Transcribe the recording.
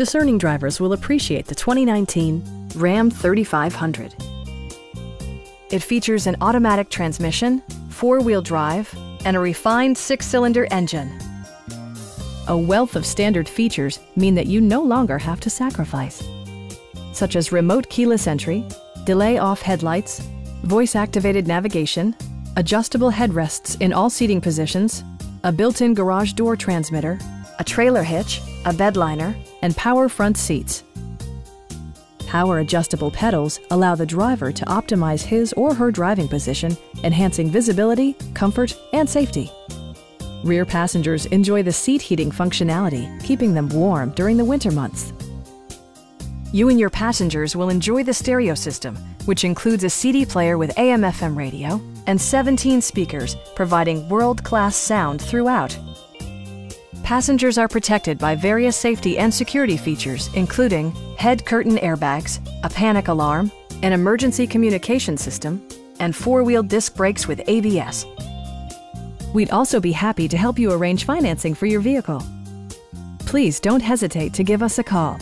discerning drivers will appreciate the 2019 Ram 3500. It features an automatic transmission, four-wheel drive, and a refined six-cylinder engine. A wealth of standard features mean that you no longer have to sacrifice, such as remote keyless entry, delay off headlights, voice-activated navigation, adjustable headrests in all seating positions, a built-in garage door transmitter, a trailer hitch, a bed liner, and power front seats. Power adjustable pedals allow the driver to optimize his or her driving position, enhancing visibility, comfort, and safety. Rear passengers enjoy the seat heating functionality, keeping them warm during the winter months. You and your passengers will enjoy the stereo system, which includes a CD player with AM FM radio and 17 speakers, providing world class sound throughout. Passengers are protected by various safety and security features, including head curtain airbags, a panic alarm, an emergency communication system, and four wheel disc brakes with ABS. We'd also be happy to help you arrange financing for your vehicle. Please don't hesitate to give us a call